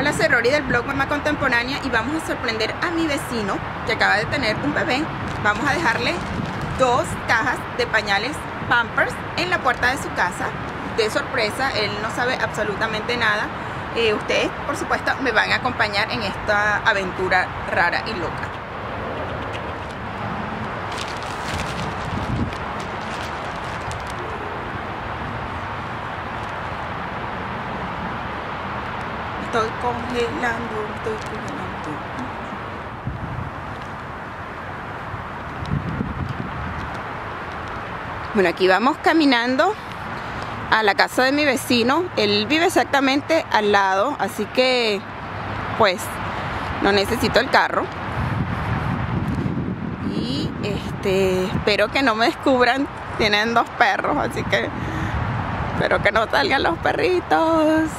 Hola, soy Rory del blog Mamá Contemporánea y vamos a sorprender a mi vecino que acaba de tener un bebé. Vamos a dejarle dos cajas de pañales Pampers en la puerta de su casa. De sorpresa, él no sabe absolutamente nada. Eh, ustedes, por supuesto, me van a acompañar en esta aventura rara y loca. Estoy congelando, estoy congelando. Bueno, aquí vamos caminando a la casa de mi vecino. Él vive exactamente al lado, así que pues no necesito el carro. Y este, espero que no me descubran. Tienen dos perros, así que espero que no salgan los perritos.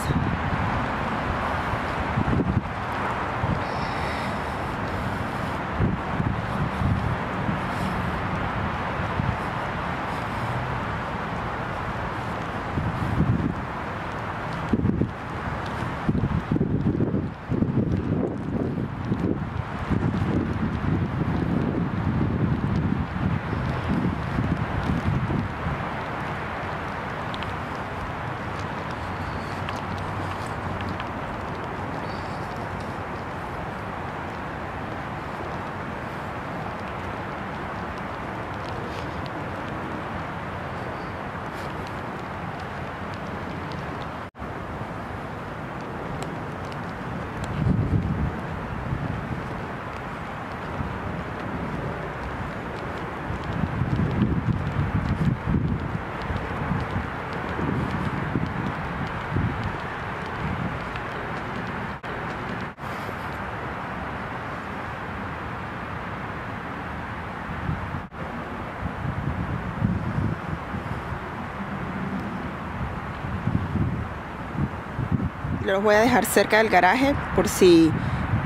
Los voy a dejar cerca del garaje por si,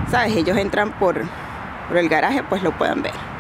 ¿sabes? Ellos entran por, por el garaje, pues lo puedan ver.